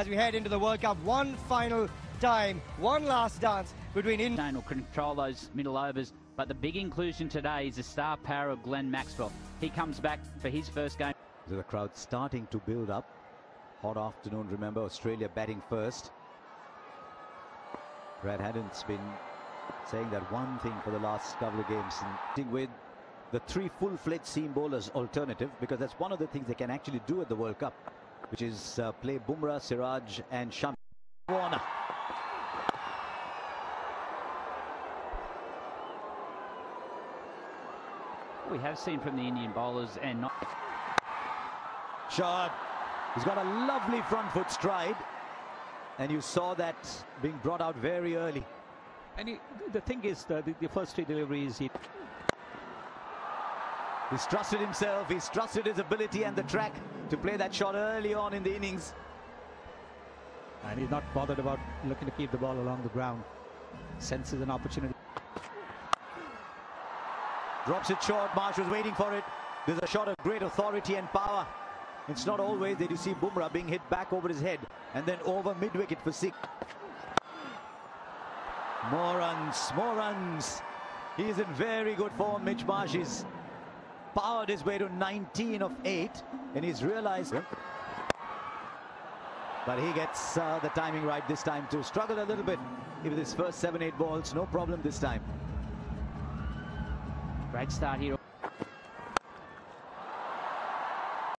As we head into the World Cup, one final time, one last dance between India. Kane will control those middle overs. But the big inclusion today is the star power of Glenn Maxwell. He comes back for his first game. So the crowd starting to build up. Hot afternoon, remember, Australia batting first. Brad Haddin's been saying that one thing for the last couple of games, and with the three full-fledged seam bowlers alternative, because that's one of the things they can actually do at the World Cup, which is uh, play Bumrah, Siraj and Shami. Warner. We have seen from the Indian bowlers and not. Shot. He's got a lovely front foot stride. And you saw that being brought out very early. And he, the thing is, the, the, the first three deliveries, he He's trusted himself, he's trusted his ability and the track to play that shot early on in the innings. and he's not bothered about looking to keep the ball along the ground. Senses an opportunity. Drops it short, Marsh was waiting for it. There's a shot of great authority and power. It's not always that you see Bumrah being hit back over his head and then over mid-wicket for six. More runs, more runs. He's in very good form, Mitch Marsh. He's powered his way to 19 of 8 and he's realized... But he gets uh, the timing right this time too. Struggled a little bit with his first 7-8 balls. No problem this time. Great start here.